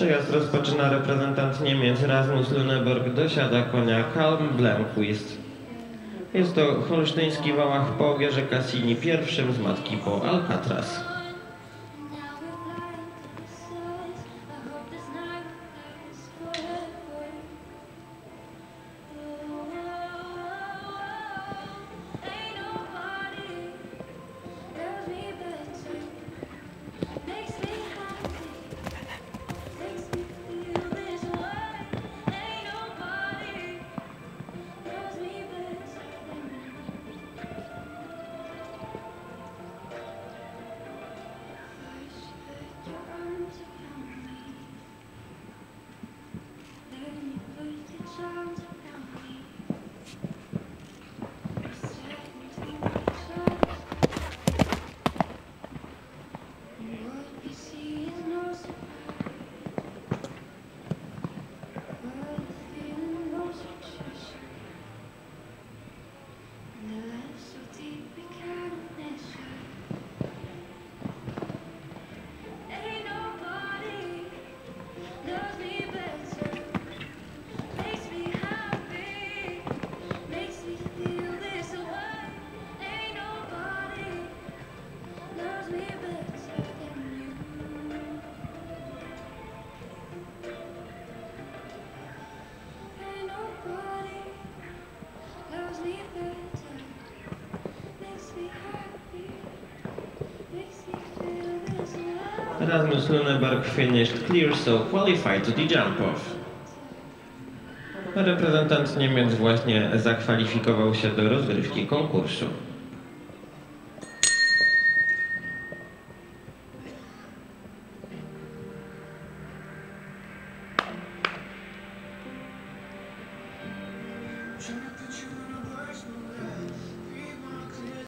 Przejazd rozpoczyna reprezentant Niemiec Rasmus Luneborg, dosiada konia Kalm Blemquist. Jest to holsztyński wałach po Gierze Cassini, pierwszym z matki po Alcatraz. sunshine. Rasmus Luneborg finished clear, so qualified to the jump-off. Reprezentant Niemiec właśnie zakwalifikował się do rozgrywki konkursu.